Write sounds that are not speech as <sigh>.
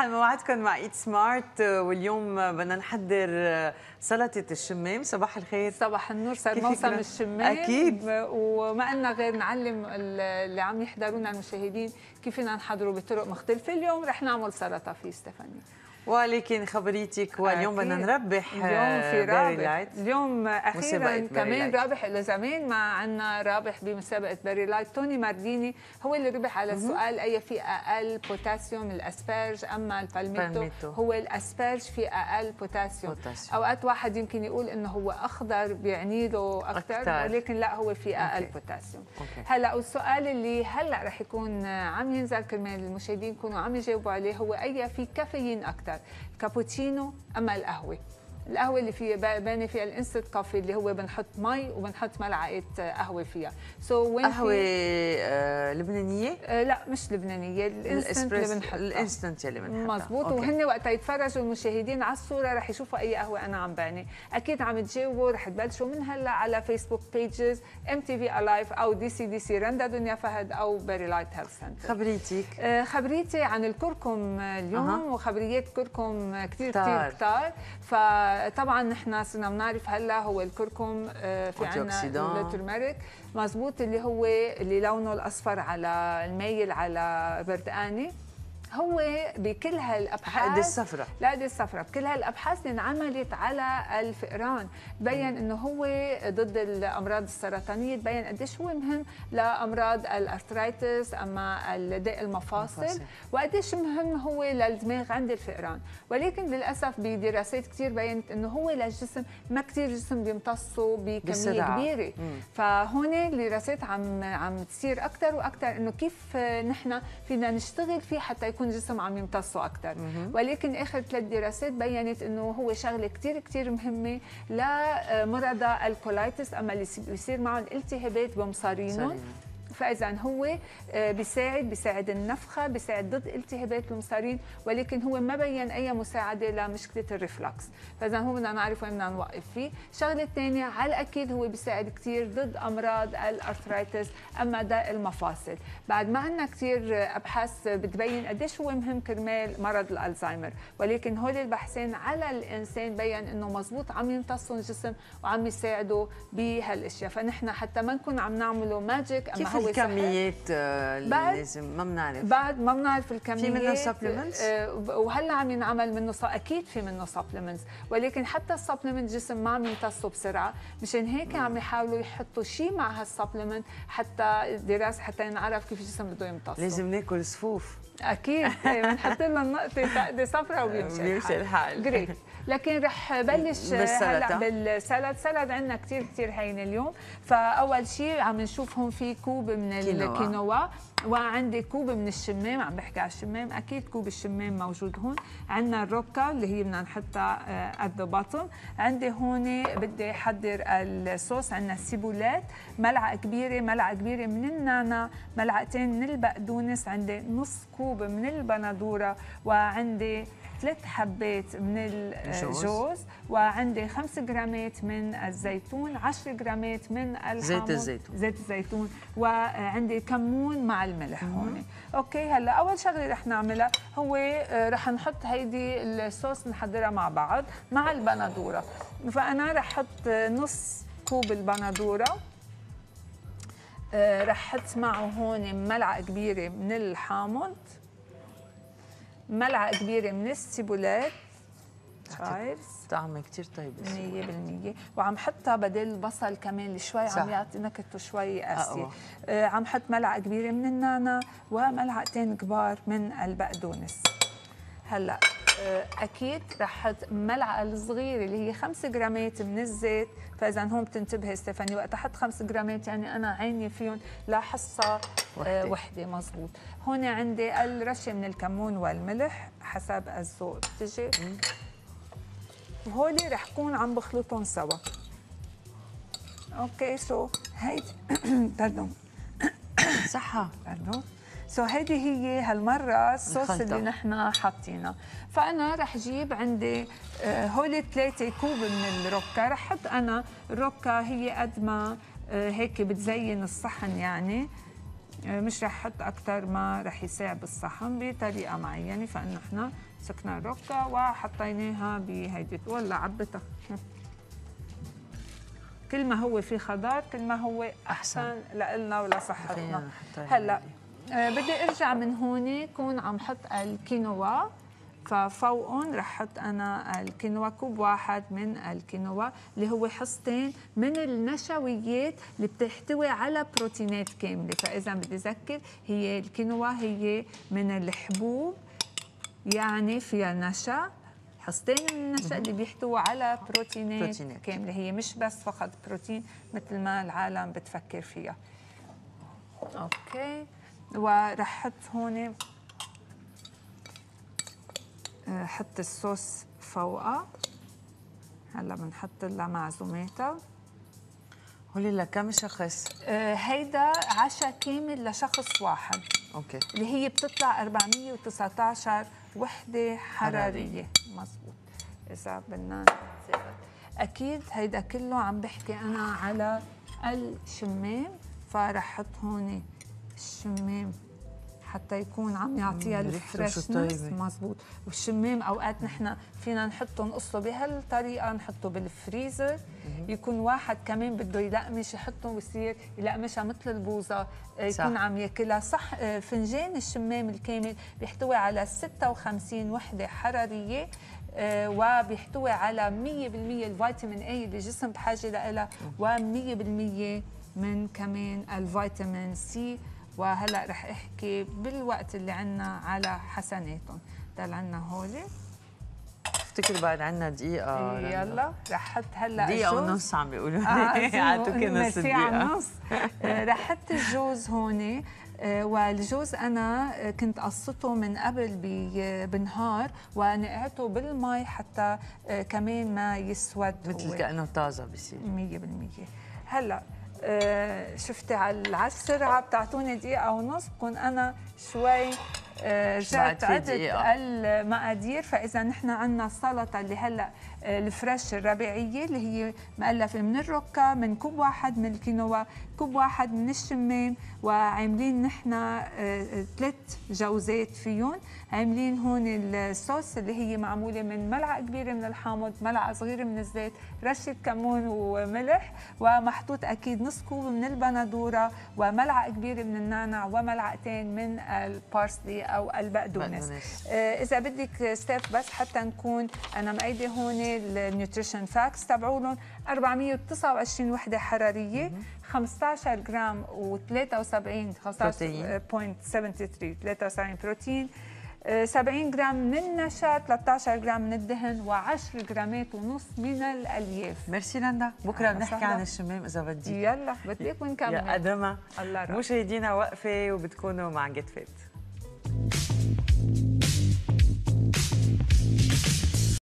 موعدكم مع Eat Smart واليوم بدنا نحضر سلطة الشمام. صباح الخير. صباح النور صار موسم الشمام. أكيد. وما لنا غير نعلم اللي عم يحضرونا المشاهدين كيف بدنا نحضره بطرق مختلفة. اليوم رح نعمل سلطة فيه ستيفاني. ولكن خبريتك واليوم بدنا نربح اليوم في رابح. اليوم أخيرا كمان رابح له زمان. ما عندنا رابح بمسابقة Berry Light توني مارديني هو اللي ربح على السؤال أي في أقل بوتاسيوم ال asperge أما ال palmito؟ هو ال asperge في أقل بوتاسيوم. بوتاسيوم أوقات واحد يمكن يقول إنه هو أخضر بيعني له أكثر ولكن لا هو في أقل okay. بوتاسيوم هلأ والسؤال اللي هلأ رح يكون عم ينزل كرمال المشاهدين يكونوا عم يجاوبوا عليه هو أي في كافيين أكثر كابوتشينو أما القهوة. القهوة اللي فيها باني فيها ال instant coffee اللي هو بنحط مي وبنحط ملعقة قهوة فيها. so so وين قهوة آه لبنانية؟ آه لا مش لبنانية ال instant اللي بنحطها. ال instant اللي بنحطها. مزبوط وهن وقتها يتفرجوا المشاهدين على الصورة رح يشوفوا أي قهوة أنا عم بعني أكيد عم تجاوبوا رح تبلشوا من هلا على فيسبوك pages MTV Alive أو DC DC رندا دنيا فهد أو Berry Light Health Center خبريتك. آه خبريتي عن الكركم اليوم أه. وخبريات كركم كثير كثير كثار ف طبعا نحن صرنا بنعرف هلأ هو الكركم آه، في عندنا ال turmeric مزبوط اللي هو اللي لونه الأصفر على المايل على بردقاني هو بكل هالابحاث قد الصفرة. لا قد الصفرة. بكل هالأبحاث اللي انعملت على الفئران. بين إنه هو ضد الأمراض السرطانية تبين قديش هو مهم لأمراض ال arthritis أما داء المفاصل وقديش مهم هو للدماغ عند الفئران. ولكن للأسف بدراسات كثير بينت إنه هو للجسم ما كثير جسم بيمتصه بكمية كبيرة. مم. فهون الدراسات عم عم تصير أكثر وأكثر إنه كيف نحن فينا نشتغل فيه حتى يكون يكون الجسم عم يمتصه أكثر ولكن آخر ثلاث دراسات بينت إنه هو شغلة كثير كثير مهمة لمرضى الكولايتس. أما اللي بيصير معهم التهابات بمصارينهم. فاذا هو آه، بيساعد بيساعد النفخة بيساعد ضد التهابات المصارين ولكن هو ما بين أي مساعدة لمشكلة ال reflux. فاذا هو بدنا نعرف وين بدنا نوقف فيه. الشغله الثانية على الأكيد هو بيساعد كثير ضد أمراض ال arthritis أما داء المفاصل. بعد ما عندنا كثير أبحاث بتبين قديش هو مهم كرمال مرض الألزهايمر. ولكن هول البحثين على الإنسان بين إنه مزبوط عم يمتصوا الجسم وعم يساعدوا بهالأشياء. فنحن حتى ما نكون عم نعمله magic أما الكميات آه، لازم ما بنعرف. بعد ما بنعرف الكميات في منه supplements آه، وهلا عم ينعمل منه أكيد في منه supplements ولكن حتى ال supplement جسم ما عم يمتصه بسرعة مشان هيك عم يحاولوا يحطوا شيء مع هال supplement حتى دراسة حتى ينعرف كيف الجسم بده يمتصه. لازم ناكل صفوف. أكيد. <laughs> بنحط لنا نقطه عقده صفراء وبيمشي بيمشي الحال. great لكن رح بلش هلأ بال salad salad عندنا كثير كثير هين اليوم. فأول شيء عم نشوف هون في كوب من الكينوا وعندي كوب من الشمام. عم بحكي على الشمام. أكيد كوب الشمام موجود هون. عندنا الروكا اللي هي بدنا نحطها at the bottom عندي هون بدي أحضر الصوص. عندنا ال ciboulette ملعقة كبيرة ملعقة كبيرة من النعنع ملعقتين من البقدونس. عندي نص كوب من البندورة وعندي ثلاث حبات من الجوز وعندي خمس جرامات من الزيتون 10 جرامات من الحامض زيت الزيتون. زيت الزيتون. وعندي كمون مع الملح هون. أوكي هلأ أول شغلة رح نعملها هو آه، رح نحط هيدي الصوص نحضرها مع بعض مع البندورة. فأنا رح أحط نص كوب البندورة. رح أحط معه هون ملعقة كبيرة من الحامض ملعقة كبيرة من السيبولات. شايف طعمة كثير طيب 100% وعم حطها بدل البصل كمان شوي. عم يعطي نكهته شوي قاسية. آه عم حط ملعقة كبيرة من النانا وملعقتين كبار من البقدونس. هلا. آه أكيد رح أحط ملعقة الصغيرة اللي هي 5 جرامات من الزيت. فإذا هون بتنتبهي ستيفاني وقت أحط 5 جرامات يعني أنا عيني فيهم لحصة وحدة, وحدة مزبوط. هون عندي الرشة من الكمون والملح حسب الذوق. بتجي؟ وهولي رح كون عم بخلطهم سوا. okay so هيدي <coughs> pardon صحة. pardon so هيدي هي هالمرة الصوص اللي نحن حاطينه. فأنا رح جيب عندي آه، هولي ثلاثة كوب من الروكا رح حط أنا الروكا هي قد ما آه، هيك بتزين الصحن يعني. آه، مش رح أحط أكثر ما رح يساعد الصحن بطريقة معينة. فانه إحنا مسكنا الروكا وحطيناها بهيدي ولا عبتها. كل ما هو في خضار كل ما هو أحسن. لنا ولصحتنا. هلأ بدي ارجع من هون كون عم حط الكينوا. ففوقهم رح أحط أنا الكينوا كوب واحد من الكينوا اللي هو حصتين من النشويات اللي بتحتوي على بروتينات كاملة. فإذا بدي أذكر هي الكينوا هي من الحبوب يعني فيها نشا. حصتين من النشا اللي بيحتووا على بروتينات, بروتينات. كاملة. هي مش بس فقط بروتين مثل ما العالم بتفكر فيها. okay. ورح أحط هون آه، حط الصوص فوقها هلا بنحط لها معزوماتها قولي لكم شخص؟ آه، هيدا عشاء كامل لشخص واحد. okay. اللي هي بتطلع 419 وحدة حرارية. مزبوط إذا بدنا. أكيد هيدا كله عم بحكي أنا على الشمام فرح أحط هون الشمام حتى يكون عم يعطيها الفريشنس. مزبوط. والشمام أوقات نحن فينا نحطه نقصه بهالطريقة نحطه بالفريزر. يكون واحد كمان بده يلقمش يحطه ويصير يلقمشها مثل البوظه آه، يكون صح. عم ياكلها. صح آه، فنجان الشمام الكامل بيحتوي على 56 وحدة حرارية آه، وبيحتوي على 100% الفيتامين A اللي الجسم بحاجه لها و100% من كمان الفيتامين C وهلا رح احكي بالوقت اللي عنا على حسناتهم ضل عنا هولي. افتكر بعد عنا دقيقة يلا رح أحط هلا دقيقة. ونص عم بيقولوا. آه، <laughs> لي عطوكي نص ميرسي على دقيقة. النص آه، رح أحط الجوز هون آه، والجوز أنا آه، كنت قصته من قبل بنهار ونقعته بالمي حتى آه، كمان ما يسود. مثل هو. كأنه طازة بصير. 100% هلا آه، شفتي على السرعه بتعطوني دقيقة ونص بكون أنا شوي آه، رجعت في عدت. المقادير فإذا نحن عندنا السلطة اللي هلأ آه، الفريش الربيعية اللي هي مؤلفة من الركة من كوب واحد من الكينوا كوب واحد من الشمام وعاملين نحن ثلاث جوزات فيهم. عاملين هون الصوص اللي هي معمولة من ملعقة كبيرة من الحامض ملعقة صغيرة من الزيت رشة كمون وملح ومحطوط أكيد نص كوب من البندورة وملعقة كبيرة من النعناع وملعقتين من ال parsley أو البقدونس. بقدونس. آه، إذا بدك ستيف بس حتى نكون أنا مقيده هون ال nutrition facts تبعولهم 429 وحدة حرارية. 15 جرام و73 بروتين. 15.73 73 بروتين. آه، 70 جرام من النشا 13 جرام من الدهن و10 جرامات ونص من الألياف. ميرسي لندا. بكرة أهلا بنحكي. عن الشمام إذا بدي. يلا بدك ونكمل يا قدمها الله. مشاهدينا وقفة وبتكونوا مع Get Fit